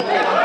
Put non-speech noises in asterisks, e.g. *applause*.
Yeah. *laughs*